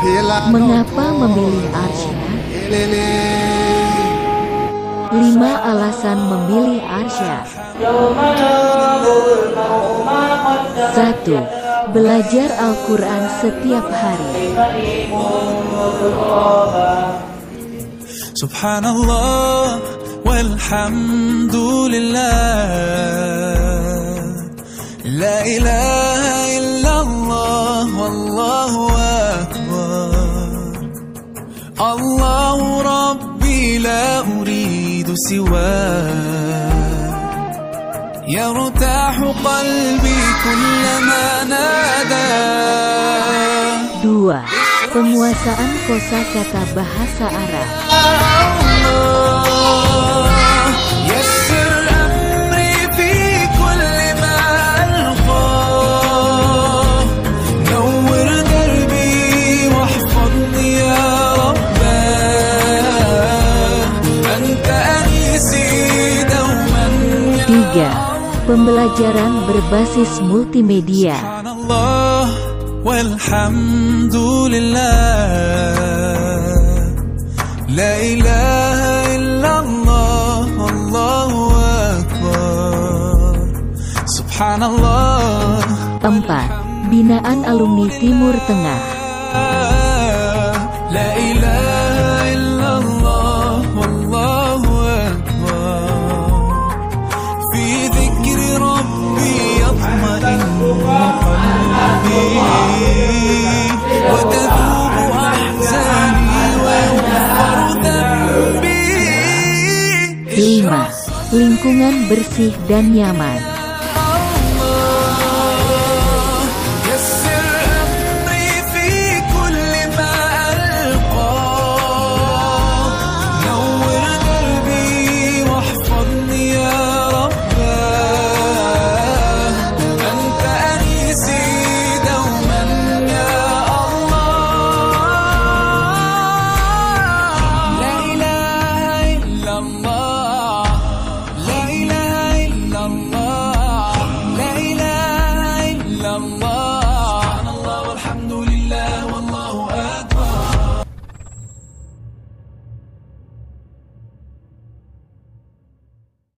Mengapa memilih Arsya? Lima alasan memilih Arsya. Satu, belajar Al-Quran setiap hari. Subhanallah walhamdulillah La ilaha illallah wallahu الله ربي لا أريد سواه. يرتاح قلبي كلما نادى. دوا penguasaan kosa bahasa Arab. 3. Pembelajaran berbasis multimedia. Empat Binaan Alumni Timur Tengah. في ذكر ربي يطمئن قلبي وتذوب أحزاني ويغفر ذنبي Lima, lingkungan bersih dan nyaman.